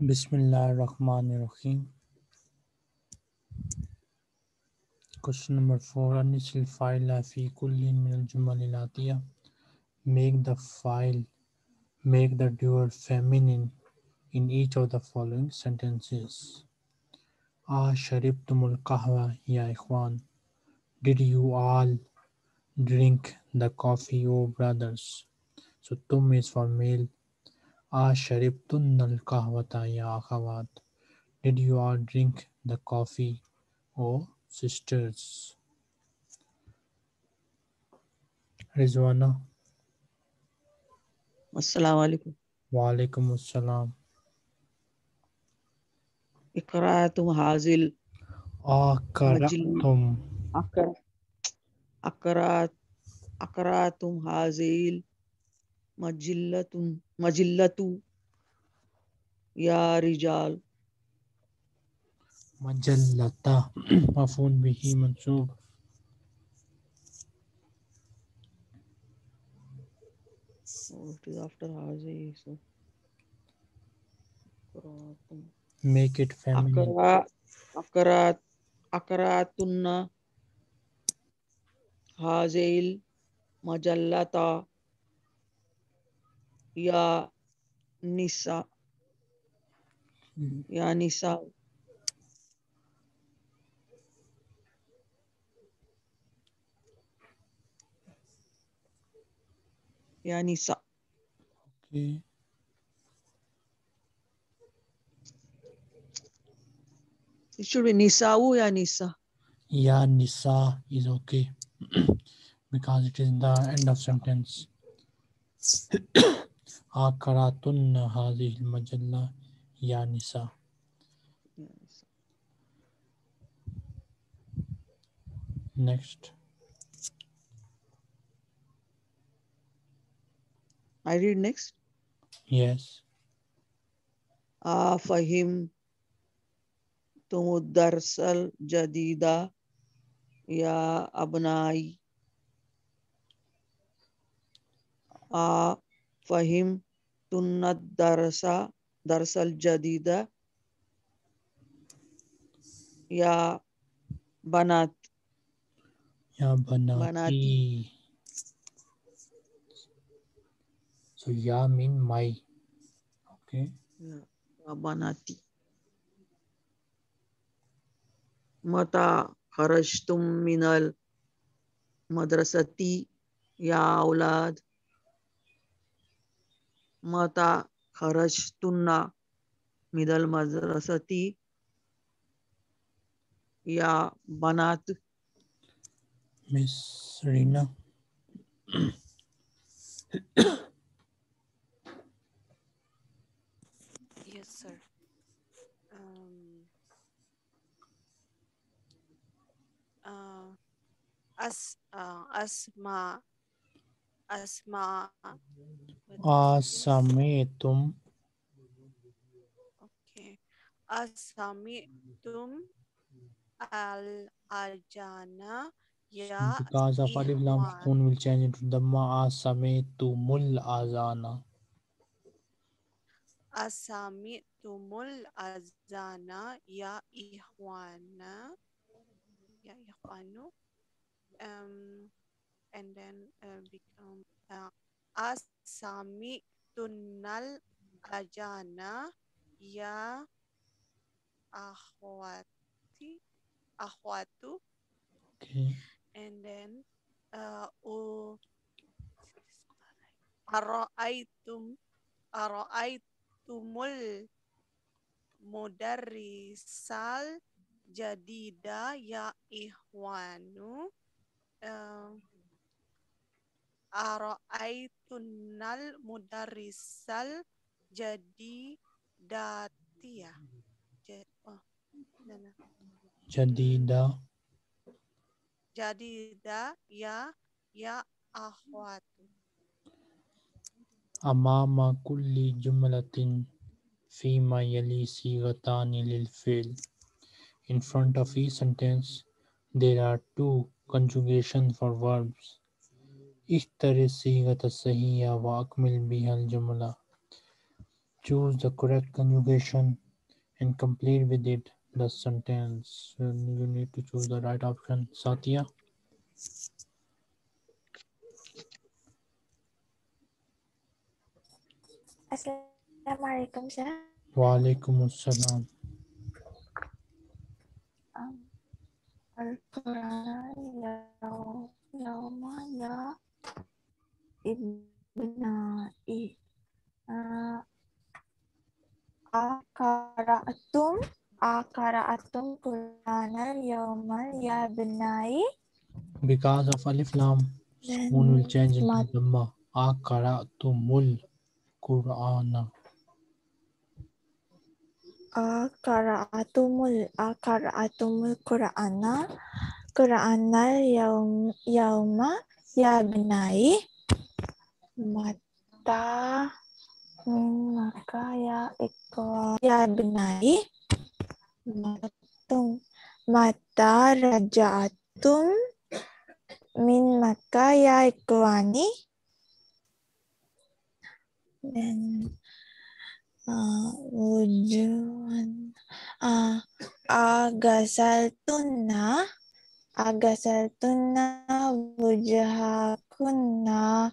Bismillahirrahmanirrahim. Question number four. Anisil file fi kulli min al Make the file, make the dual feminine in each of the following sentences. A Ah sharibtumul kahwa ya ikhwan. Did you all drink the coffee, O brothers? So tum is for male. Ah sharibtunnal kahwata ya akhawat. Did you all drink the coffee, O sisters? Rizwana. Assalamu alaikum. Assalam. Iqra'atum hazil Akaratum. akar akrat akratum hazil majillatum मजिल्लतु या रिजाल मजल्लता मफून बिही मंसूब after hazi so make it feminine akara akarat akaratunna hazil majallata ya nisa ya mm. nisa ya nisa Okay. it should be nisa'u ya nisa Ya Nisa is okay. Because it is in the end of sentence. आकरातुन हाजिल मजल्ला या निसा next I read next? Yes. Afahim tumudarsal jadida ya abnai. A أفهم تن الدرس درس الجديد يا بنات Ya Banati. Banati. So Ya mean my. Okay. يا بناتي متى خرجتم من المدرسة يا أولاد मता खरजतुन्ना मिदल मजरसती या बनात. Miss Reena yes sir. Um, uh, as uh, asma Asamitum. okay asamitum al ajana Because of alif lam sukun will change into dhamma asamitumul azana. asamitumul azana ya ikhwana ya ikhwanu um and then uh, become uh, asamitunal ajana ya akhwati akhwatu Okay. and then uh, oh, ara'aitum ara'aitumul mudarrisal jadida ya ihwanu uh, ara'aitunal mudarrisal jadi datia. Oh, jadi hmm. da. Jadi da ya ya akhwatu. Amama kulli jumlatin fima yali sigatani lil fi'l. In front of each sentence, there are two conjugations for verbs. इस तरह सीगत सही या वाक मिल भी हल जुमला। Choose the correct conjugation and complete with it the sentence you need to choose the right option साथिया वालेकुम ibnai uh, Akara'atum Akara'atum Quran yawma ya ibnai Because of alif lam, spoon will change into dhamma. Aqara'tumul Qur'ana. Akara'atumul Akara'atumul Qur'ana Qur'ana yaum, yauma ya ibnai mata maka ya ikwa ya ibnai matung mata raja'atum min maka ya ikwani then uh, wujuhan uh, agasaltunna. Agasaltunna wujahakunna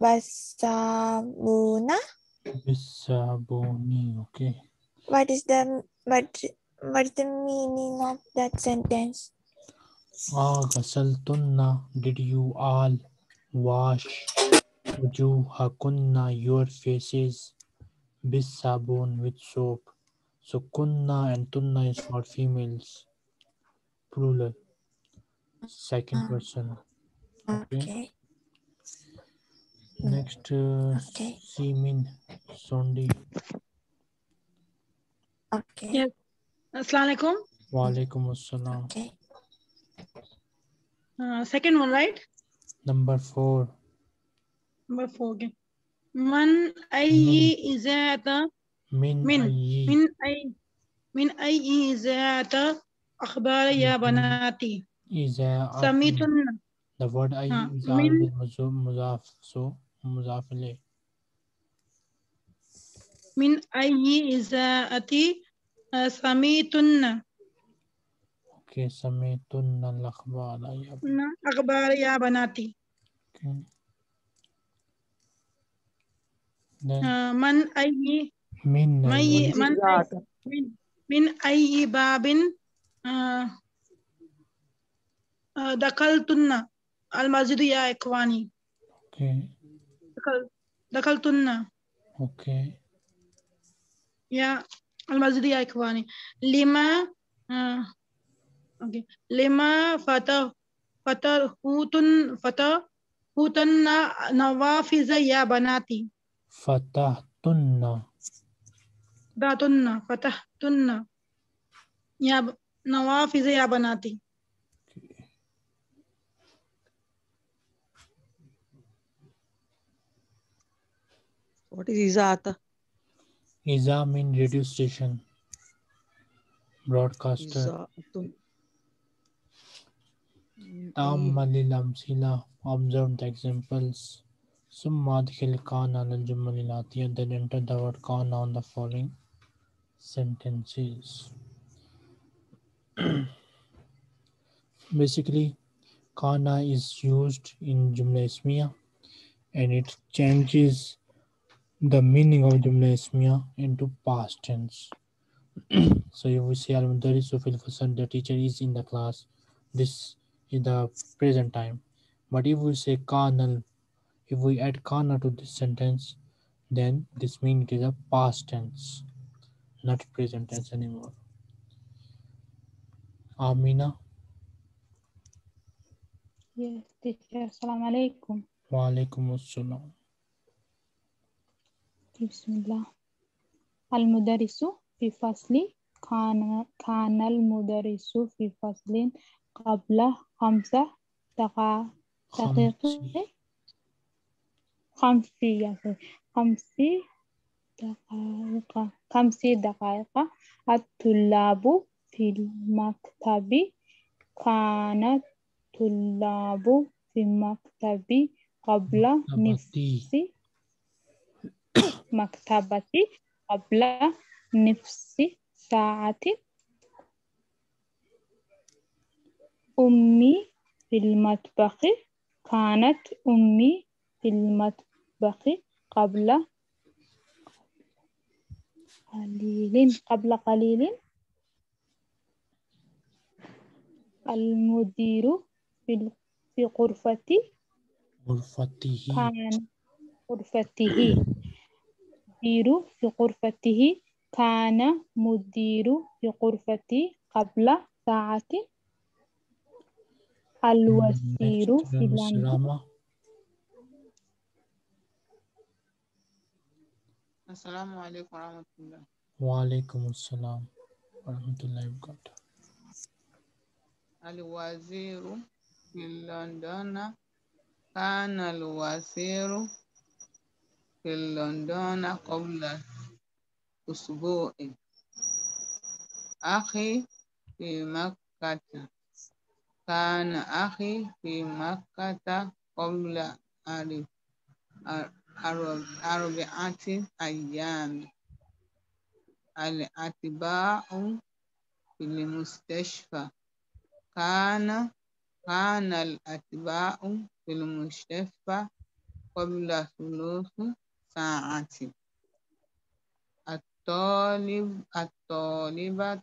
basabuna Bisabuni. Okay. what is the what what is the meaning of that sentence Aghasaltunna. Did you all wash wujuhakunna your faces bisabun with soap? So kunna and tunna is for females. Plural. Second Ah. person. Okay. okay Next, uh, Okay. Simin Sondi. okay Yes. Assalamualaikum. Walaikum assalam. okay Uh, second one, right? Number four. Number four. Okay. Man ayyi izata Min Min. ayyi min ay min ayyi izata akhbar ya banati. iza Samitunna. The word ayyi Ah, is min- always muzaf, muzaf. So مضاف إليه من أي إذا أتي آه، سميتن. أوكي سميتن الأخبار يا أخبار يا بناتي. آه، نعم. من أي من أي من, من أي باب؟ آه، دخلتن. المسجد يا إخواني. أوكي. ayyi babin uh, uh, dakaltunna al masjid ya ikhwani. Okay. Dakal dakaltunna. Okay. يا المسجد يا إخواني لما آه. أوكي لما فتح فتحوتن فتحوتن نوافذ يا بناتي Fatahtunna. فتحتن فتحتن يا ب- نوافذ يا بناتي What is iza ata iza mean radio station. Broadcaster. Izaatum. Tam Malilam Sila observe the examples. Summa adkhil Kana al Jumalilati then enter the word Kana on the following sentences. Basically, Kana is used in Jumla Ismiya and it changes the meaning of jumla ismiya into past tense so if we say al mudarrisu fil the teacher is in the class this is the present time. But if we say kanal, if we add kana to this sentence, then this means it is a past tense, not present tense anymore. Amina, Yes, teacher. Assalamu alaikum. wa alaikum assalam. Bismillah. المدرس في فصل كان كان المدرس في فصل قبل خمسة دقائق. خمس خمس دقائق خمس دقائق الطلاب في المكتب كان الطلاب في المكتب قبل. نصف مكتبتي قبل نفس ساعة أمي في المطبخ كانت أمي في المطبخ قبل قليل قبل قليل. المدير في في غرفتي. غرفته كان غرفته مدير في غرفته كان مدير في غرفتي قبل ساعة الوزير Next, في Miss لندن Rama. السلام عليكم ورحمة الله وعليكم السلام ورحمة الله وبركاته الوزير في لندن كان الوزير في لندن قبل أسبوع. أخي في مكة. كان أخي في مكة قبل أرب- أرب- أربعة أيام. الأتباع في المستشفى. كان كان الأتباع في المستشفى قبل ثلث ساعة الطالب الطالبة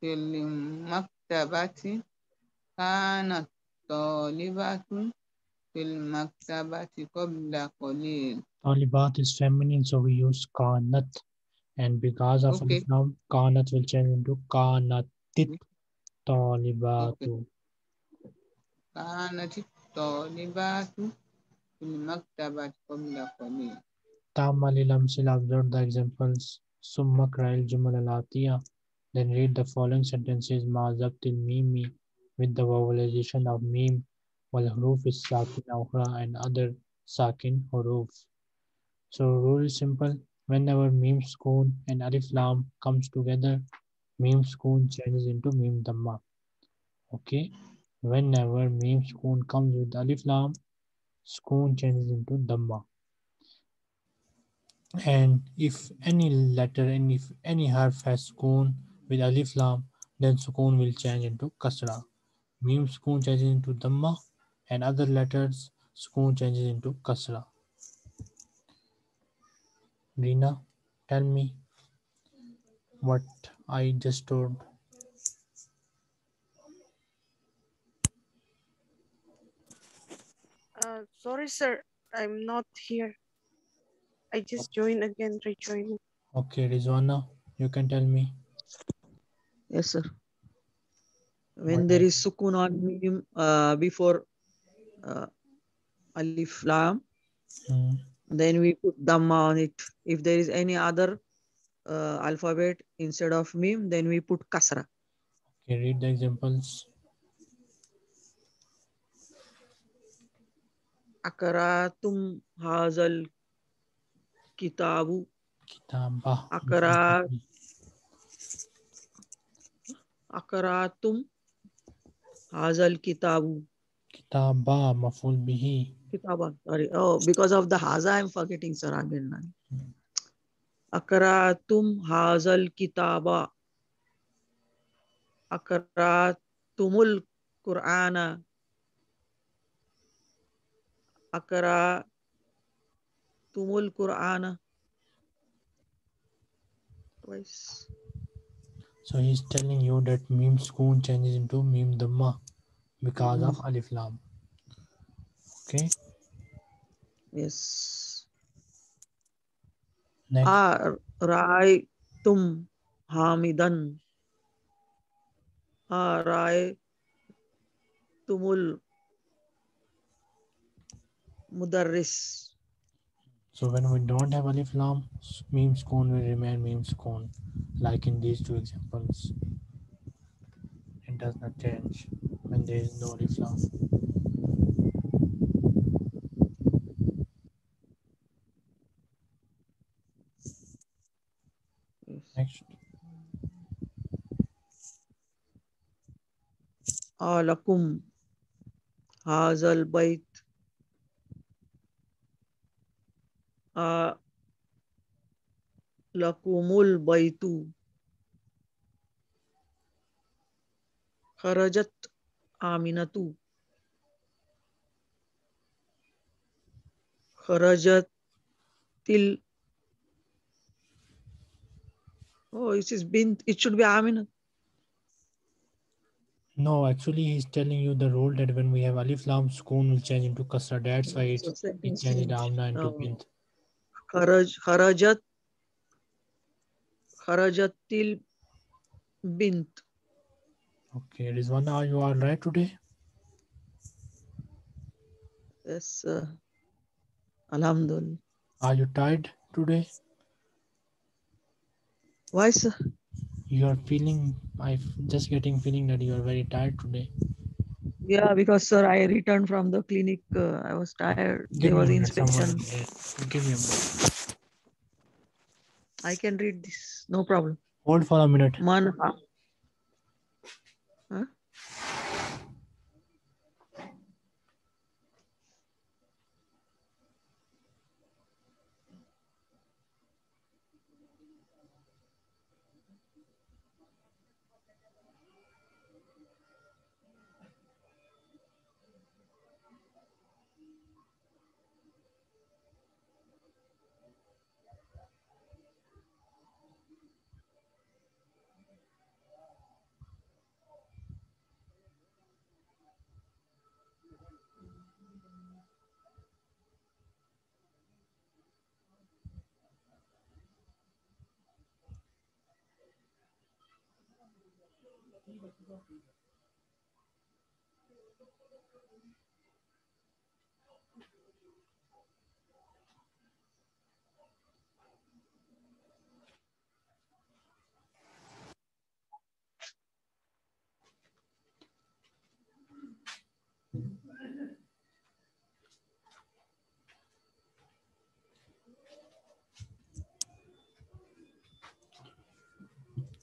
في المكتبة كانت طالبة في المكتبة قبل قليل Talibat is feminine, so we use kanat. And because of Okay. alif lam, kanat will change into kanatit talibatu. كانت الطالبات Tamalilam Sil observed the examples. Summa Krail Jumal ah. Then read the following sentences. Mazabtil Mimi with the vowelization of Mim, while Huruf is Sakin Aukra and other Sakin Huruf. So, rule is simple. Whenever Mim Skoon and Alif Lam comes together, Mim Skoon changes into Mim Dhamma. Okay, whenever Mim Skoon comes with Alif Lam, skoon changes into dhamma. And if any letter and if any harf has sukoon with alif lam, then sukoon will change into kasra. Mim sukoon changes into dhamma and other letters sukoon changes into kasra. Rina, tell me what I just told. Uh, sorry, sir. I'm not here. I just joined again, rejoin. Okay, Rizwana, you can tell me. Yes, sir. When What there I- is sukun on mim uh, before uh, alif lam, Hmm. then we put dhamma on it. If there is any other uh, alphabet instead of mim, then we put kasra. Okay, read the examples. अकरातुम हाजल किताबु। किताबा। अकरा अकरातुम हाजल किताबु। किताबा मफूल बिही। किताबा sorry oh because of the हाजा आई एम फॉरगेटिंग सर आगे ना अकरातुम हाजल किताबा। अकरातुमुल Khurana. Qur'ana. Akaratumul Qur'ana. Twice. So he's telling you that meme skoon changes into meme dhamma because mm. of alif lam. Okay. Yes. Next. Ah, Rai tum Hamidan. Ah, Rai tumul Mudarris. So when we don't have alif lam, meme skoon will remain meme skoon, like in these two examples. It does not change when there is no alif lam. Next. Ah, lakum Hazal Bait. Ah, lakumul baitu kharajat aminatu kharajat til oh it is bint it should be amina No, actually, he's telling you the rule that when we have alif lam sukoon will change into kasra. That's why So it sentence changes change. amna into Oh. bint. Kharaj kharajat kharajatil bint Okay, Rizwana, are you all right today? yes uh, alhamdulillah Are you tired today? why sir You are feeling, I just getting feeling that you are very tired today. Yeah because sir i returned from the clinic uh, i was tired Give there was inspection Give me a minute. i can read this no problem Hold for a minute. man huh?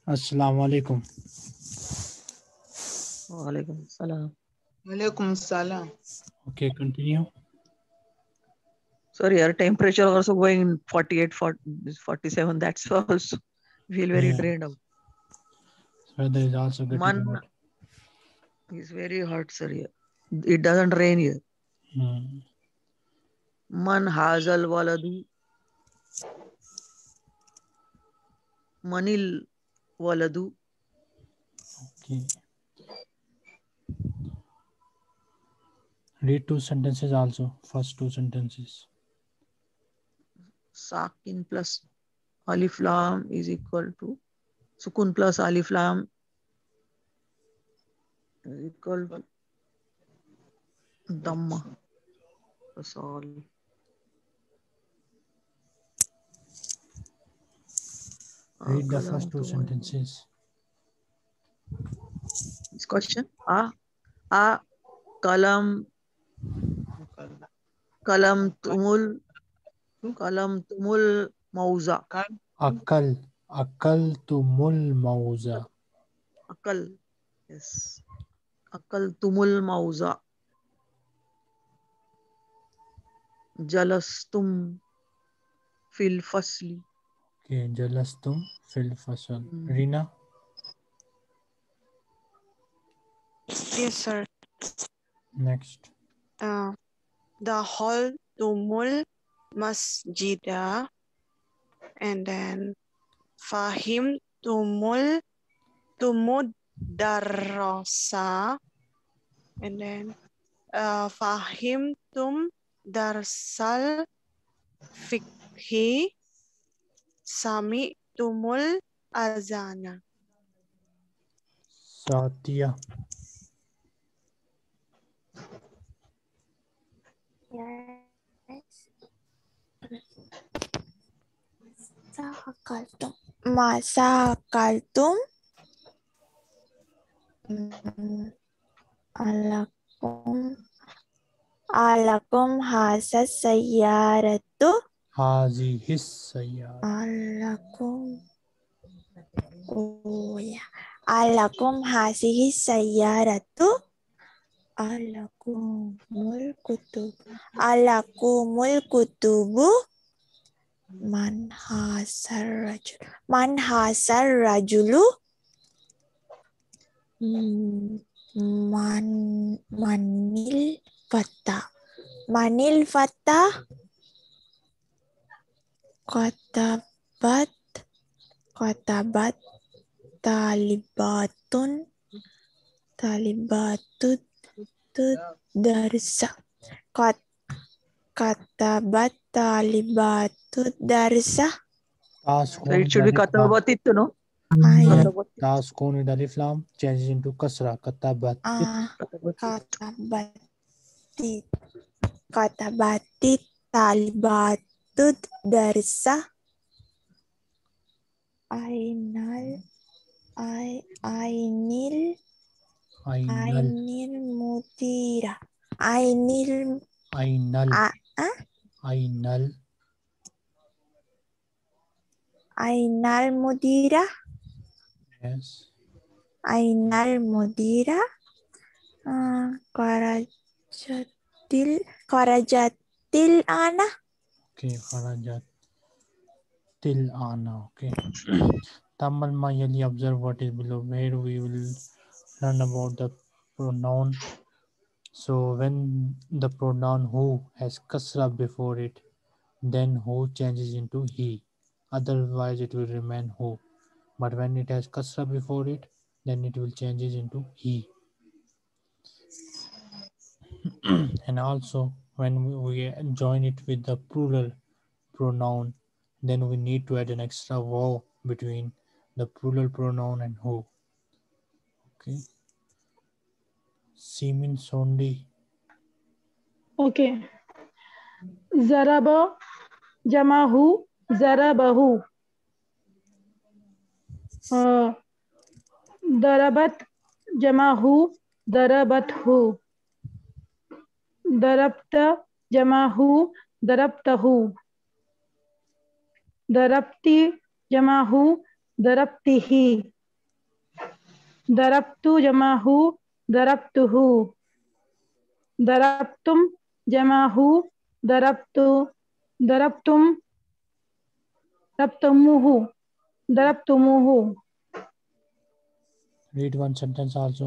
السلام عليكم. Salam. Walaikum salam. Okay, continue. Sorry, our temperature also going in 48, 40, 47. That's also feel very Yeah. drained out. Weather is also getting Man- hot. It's very hot, sir. Here. It doesn't rain here. Hmm. Man hazal waladu. Manil waladu. Okay. Read two sentences also. First two sentences. Sakin plus alif lam is equal to sukun plus alif lam is equal to dhamma. That's all. Read the first two sentences. This question. A a kalam कलम तुमुल हाँ। कलम तुमुल मौजा अकल। अकल तुमुल मौजा अकल yes अकल तुमुल मौजा जलस्तुम फिल फसली। के जलस्तुम फिल फ़सल। हम्म। Reena? Yes sir next Next. Uh, the hall tumul masjida and then fahim tumul tumud darasa and then uh, fahim tum darsal fikhi sami tumul azana Satya. ماذا أكلتم؟ ماذا أكلتم؟ ألكم ألكم هذا السيارة؟ هذه السيارة ألكم أوه يا ألكم هذه السيارة؟ Alakumul kutub. Alakumul kutubu. Man hasar rajul. Man hasar rajulu. Man manil fata. Manil fata. Kotabat. Kotabat. Talibatun. Talibatut darsa kat kata bata libatu darsa so dari should be katabat itu no? Ah, iya. Tas con with alif lam changes into kasra katabat ah, katabati katabati talibatud darsa ainal ainil Ainal. Ainil mutira. Ainil. Ainal. Ah, ah? Ainal. Ainal mudira. Yes. Ainal mudira. Ah, Karajatil. Karajatil ana. Okay. Kharajat. Till ana. Okay. Tamal Mayali observe what is below where we will learn about the pronoun. So when the pronoun who has kasra before it, then who changes into he. Otherwise it will remain who. But when it has kasra before it, then it will changes into he. and also when we join it with the plural pronoun, then we need to add an extra vowel between the plural pronoun and who. Okay. Simin Sondi. Okay. Zaraba jamahu zarabahu. Uh, darabat jamahu darabathu. Darabta jamahu darabtahu. Darabti jamahu darabtihi. दरबतु जमा हु दरबतु हु दरबतुम जमा हु दरबतु दरबतुम दरबतुमुहु दरबतुमुहु read one sentence also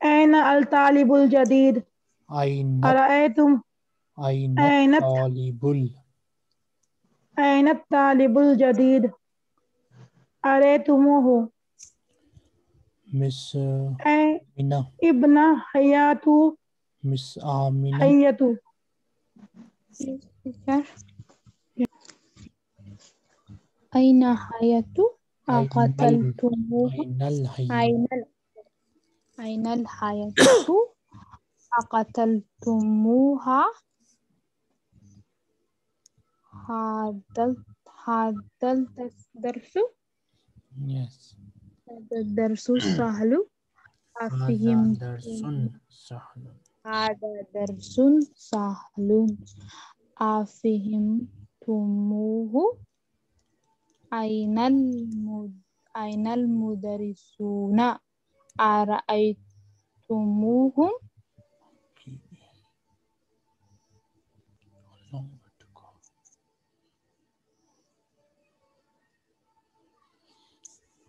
aina al talibul jadid aina araaitum aina aina talibul aina talibul jadid araitumuhu Miss uh, أي Mina. ابن حياة Miss Amina. حية أين حياة أقتلتموه. أين أين الحياة أقتلتموها هذا هذا الدرس Yes. هذا الدرس سهل هذا درس سهل. هذا درس سهل أفهمتموه أين المد... أين المدرسون؟ أرأيتموهم؟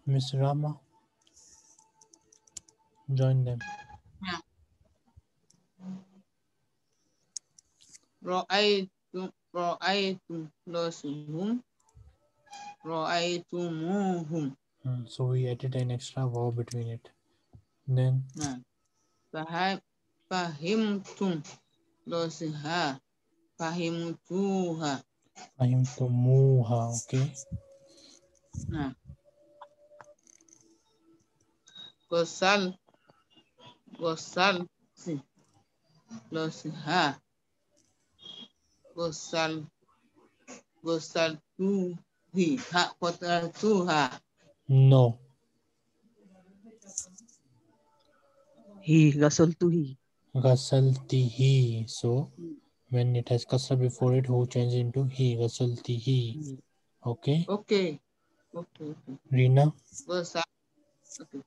Miss Rama. Join them. Ra'aytum ra'aytum lasuhum ra'aytumuhum Hmm, So we added an extra vowel between it. Then Faham fahimtum lasiha fahimtuha fahimtumuha. gozal, gozal, sí, los ha, gozal, gozal tú, sí, ja, gozal tú, ja. No. He, gozal tú, he. Ghasaltihi. So when it has kasra before it, who changes into he? Ghasaltihi. Okay. Okay. Okay. Rina. Okay.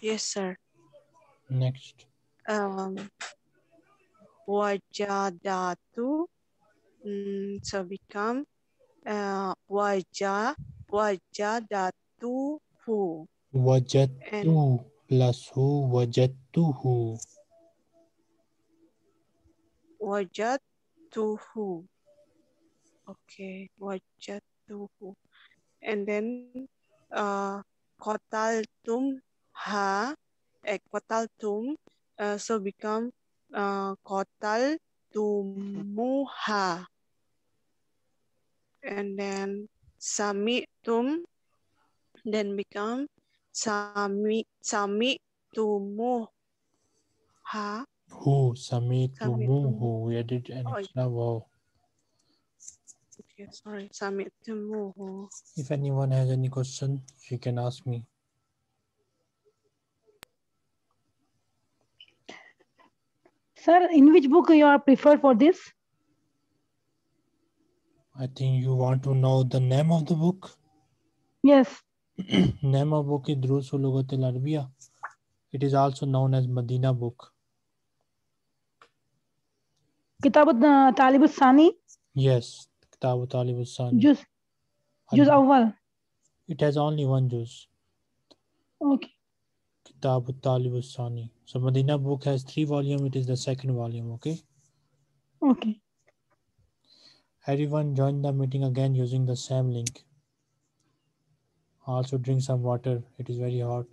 Yes, sir. Next. Um, wajadatu. Mm, so become uh, waja wajadatuhu. Wajadtu plus who? Wajadtuhu. wajadtuhu. Okay, wajadtuhu. And then uh qataltum ha eh, qataltum uh, so become uh qataltumuha. And then sami'tum then become sami sami'tumuha. Who? Samitumuhu. We added an Oh, extra wow. Okay, sorry, sami'tumuhu. If anyone has any question, she can ask me. Sir, in which book you are preferred for this? I think you want to know the name of the book. Yes. name of book is Durus Lugat al Arabiya. It is also known as Medina book. Kitab uh, Talib Sani, Yes, Kitab Talib al-Sani. Juz, Juz Awwal. It has only one juz. Okay. Kitab Talib al-Sani. So Medina book has three volume. It is the second volume. Okay. Okay. Everyone join the meeting again using the same link. Also drink some water. It is very hot.